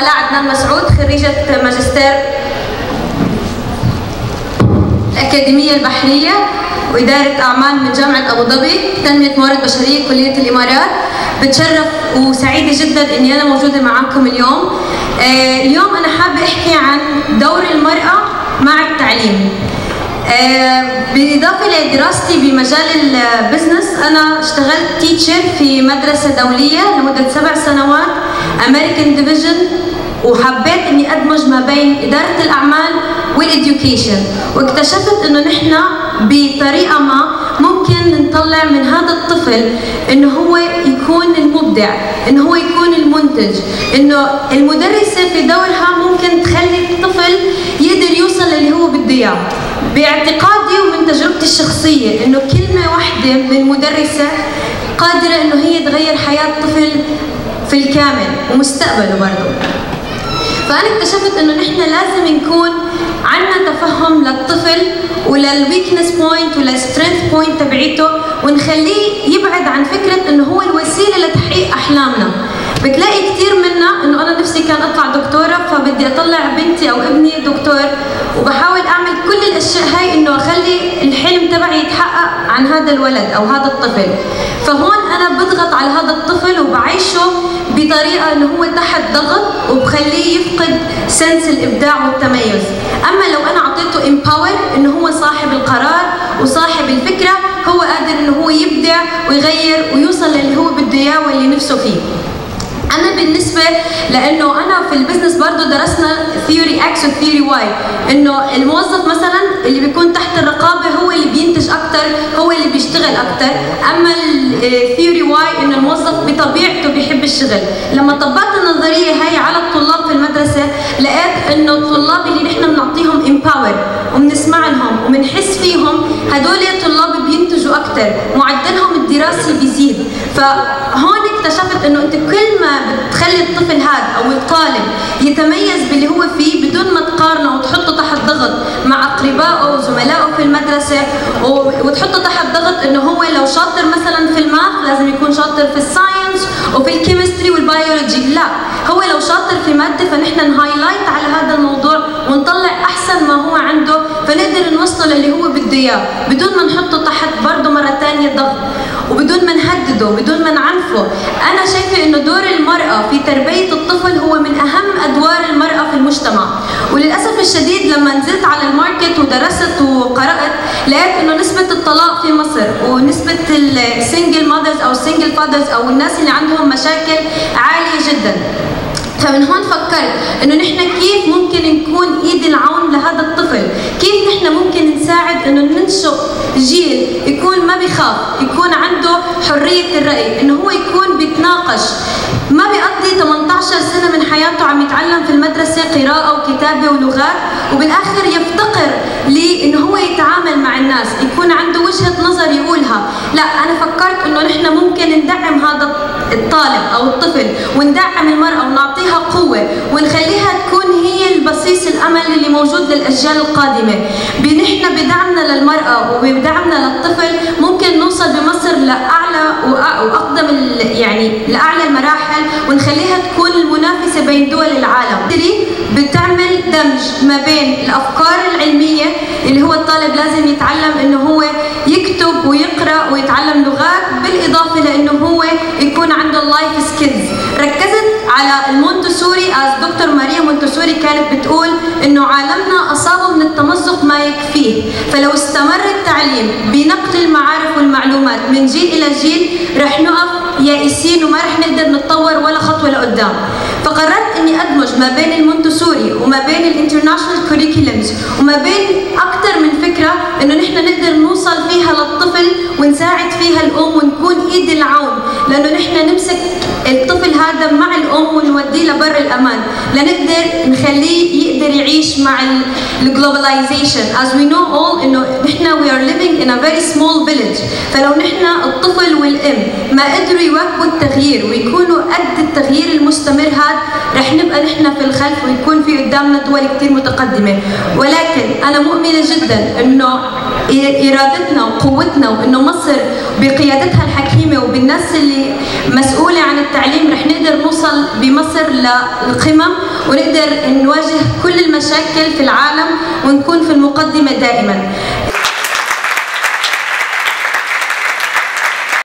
آلاء عدنان مسعود خريجة ماجستير الأكاديمية البحرية وإدارة أعمال من جامعة أبو ظبي تنمية موارد بشرية كلية الإمارات. بتشرف وسعيدة جدا إني أنا موجودة معاكم اليوم. آه اليوم أنا حابة أحكي عن دور المرأة مع التعليم. آه بالإضافة لدراستي بمجال ال business أنا اشتغلت teacher في مدرسة دولية لمدة سبع سنوات American division وحبيت إني أدمج ما بين إدارة الأعمال وال education. واكتشفت إنه نحن بطريقة ما ممكن نطلع من هذا الطفل إنه هو يكون المبدع إنه هو يكون المنتج إنه المدرسة في دورها ممكن تخلي الطفل يقدر يوصل للي هو بده إياه. باعتقادي ومن تجربتي الشخصية إنه كلمة واحدة من مدرسة قادرة إنه هي تغير حياة طفل في الكامل ومستقبله برضه. فانا اكتشفت أنه نحن لازم نكون عندنا تفهم للطفل ولل weakness point ولل strength point تبعيته ونخليه يبعد عن فكرة أنه هو الوسيلة لتحقيق أحلامنا. بتلاقي كثير منا أنه أنا نفسي كان أطلع دكتورة فبدي أطلع بنتي أو ابني دكتور وبحاول أعمل كل الأشياء هاي إنه أخلي الحلم تبعي يتحقق عن هذا الولد أو هذا الطفل. فهون أنا بضغط على هذا الطفل وبعيشه بطريقه انه هو تحت ضغط وبخليه يفقد sense الإبداع والتميز. أما لو أنا أعطيته empower انه هو صاحب القرار وصاحب الفكرة هو قادر انه هو يبدع ويغير ويوصل للي هو بده إياه واللي نفسه فيه. أنا بالنسبة لإنه أنا في ال business برضه درسنا theory X و theory Y إنه الموظف مثلا اللي بيكون تحت الرقابة هو اللي بينتج أكثر هو اللي بيشتغل أكثر أما ال theory Y انه الموظف بطبيعته بيحب الشغل. لما طبقت النظرية هاي على الطلاب في المدرسة لقيت إنه الطلاب اللي نحن بنعطيهم empower وبنسمع لهم وبنحس فيهم هدول الطلاب بينتجوا أكثر معدلهم الدراسي بيزيد. فهون اكتشفت إنه أنت كل ما بتخلي الطفل هذا أو الطالب يتميز باللي هو فيه بدون ما تقارنه وتحطه تحت ضغط مع اقربائه وزملائه في المدرسة وتحطه تحت ضغط إنه هو لو شاطر مثلا في ال math لازم يكون شاطر في ال science وفي ال chemistry والبيولوجي. لا هو لو شاطر في مادة فنحن ن highlight على هذا الموضوع ونطلع أحسن ما هو عنده فنقدر نوصله للي هو بده إياه. بدون ما نحطه تحت برضه مرة ثانية ضغط وبدون ما نهدده بدون ما نعنفه. أنا شايفة إنه دور المرأة في تربية الطفل هو من أهم أدوار المرأة في المجتمع. وللأسف الشديد لما نزلت على ال market ودرست وقرأت لقيت انه نسبة الطلاق في مصر ونسبة ال single mothers أو ال single fathers أو الناس اللي عندهم مشاكل عالية جدا. فمن هون فكرت إنه نحن كيف ممكن نكون إيد العون لهذا الطفل؟ كيف نحن ممكن نساعد إنه ننشئ جيل يكون ما بيخاف يكون عنده حرية الرأي إنه هو يكون بيتناقش؟ ما بيقضي 18 سنة من حياته عم يتعلم في المدرسة قراءة وكتابة ولغات وبالآخر يفتقر لأنه هو يتعامل مع الناس يكون عنده وجهة نظر يقولها. لا أنا فكرت إنه نحن ممكن ندعم هذا الطالب أو الطفل وندعم المرأة ونعطيها قوة ونخليها تكون هي البصيص الأمل اللي موجود للأجيال القادمة. نحن بدعمنا للمرأة وبدعمنا للطفل ممكن نوصل بمصر لأعلى وأقدم يعني المراحل ونخليها تكون المنافسة بين دول العالم. بتعمل دمج ما بين الأفكار العلمية اللي هو الطالب لازم يتعلم انه هو يكتب ويقرا ويتعلم لغات بالاضافه لأنه هو يكون عنده ال life skills ركزت على المونتسوري as دكتور ماريا مونتسوري كانت بتقول إنه عالمنا أصابه من التمزق ما يكفيه. فلو استمر التعليم بنقل المعارف والمعلومات من جيل إلى جيل رح نقف يائسين وما رح نقدر نتطور ولا خطوة لقدام. فقررت إني أدمج ما بين المونتسوري وما بين ال international curriculums وما بين أكثر إنه نحن نقدر نوصل فيها للطفل ونساعد فيها الأم ونكون إيد العون. لأنه نحن نمسك الطفل هذا مع الأم ونوديه لبر الأمان. لنقدر نخليه يقدر يعيش مع ال globalization as we know all إنه نحن we are living in a very small village. فلو نحن الطفل والأم ما قدروا يواكبوا التغيير ويكونوا قد التغيير المستمر هذا رح نبقى نحن في الخلف ويكون في قدامنا دول كثير متقدمة. ولكن أنا مؤمنة جدا إنه إرادتنا وقوتنا وإنه مصر بقيادتها الحكيمة وبالناس اللي مسؤولة عن التعليم رح نقدر نوصل بمصر للقمم ونقدر نواجه كل المشاكل في العالم ونكون في المقدمة دائما.